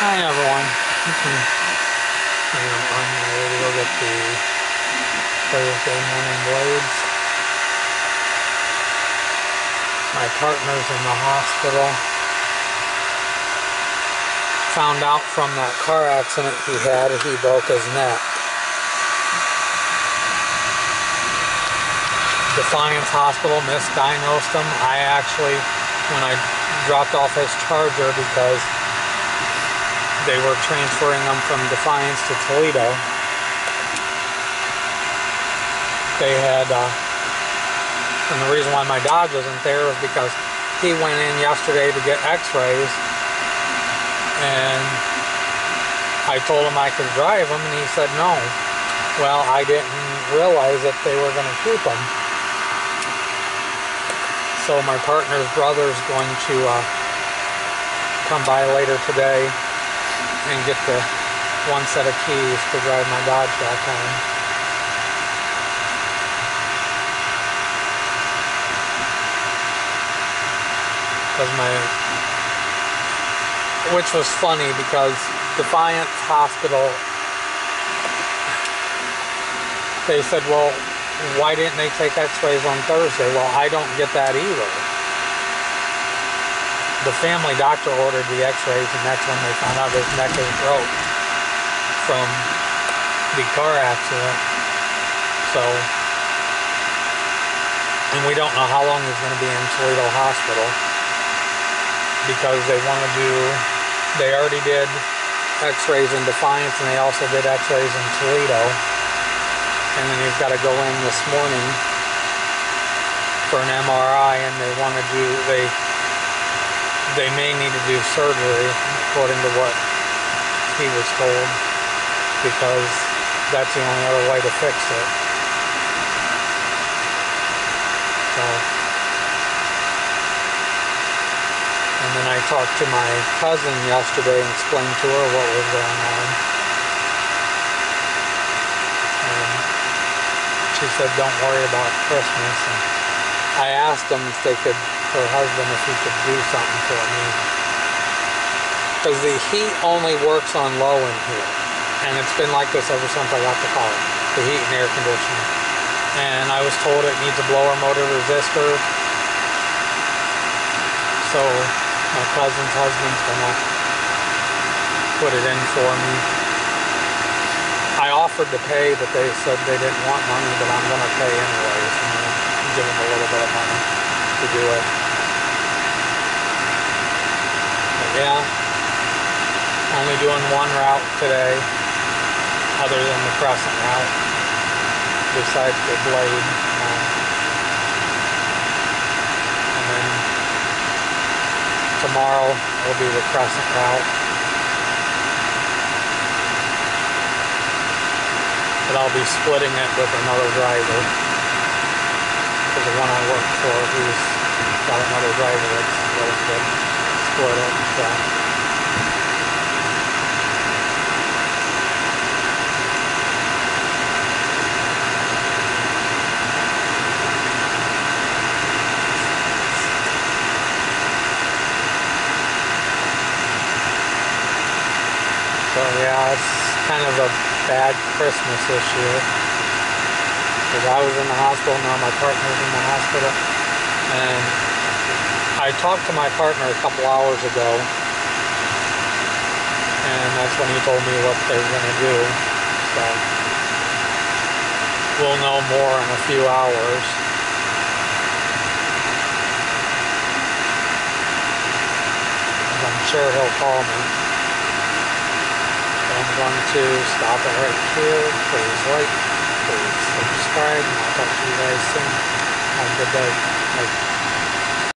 Hi everyone. Okay. Um, I'm way to go get the Thursday morning blades. My partner's in the hospital. Found out from that car accident he had, he broke his neck. Defiance Hospital misdiagnosed him. I actually, when I dropped off his charger because they were transferring them from Defiance to Toledo, they had, uh, and the reason why my dog wasn't there was because he went in yesterday to get x-rays and I told him I could drive him and he said no. Well, I didn't realize that they were going to keep him. So my partner's brother's going to uh, come by later today and get the one set of keys to drive my Dodge back home. Because my, which was funny because Defiance Hospital, they said, well, why didn't they take x-rays on Thursday? Well, I don't get that either. The family doctor ordered the x-rays and that's when they found out his neck was broke from the car accident. So, and we don't know how long he's going to be in Toledo Hospital because they want to do, they already did x-rays in Defiance and they also did x-rays in Toledo and then he's got to go in this morning for an MRI and they want to do they they may need to do surgery according to what he was told because that's the only other way to fix it. So. And then I talked to my cousin yesterday and explained to her what was going on. She said, don't worry about Christmas. And I asked them if they could, her husband, if he could do something for me. Because the heat only works on low in here. And it's been like this ever since I got the car, the heat and air conditioning. And I was told it needs a blower motor resistor. So my cousin's husband's gonna put it in for me. I offered to pay, but they said they didn't want money, but I'm to pay anyways. Give them a little bit of money to do it. But yeah, only doing one route today, other than the crescent route, besides the blade. Um, and then tomorrow will be the crescent route. but I'll be splitting it with another driver. Because the one I work for, he's got another driver that's willing to split it. So. So yeah, it's kind of a bad Christmas this year. Because I was in the hospital, now my partner's in the hospital. And I talked to my partner a couple hours ago. And that's when he told me what they were going to do. So we'll know more in a few hours. I'm sure he'll call me. I'm going to stop it right here. Please like, please subscribe, and I'll talk to you guys soon. Have a good day. Bye.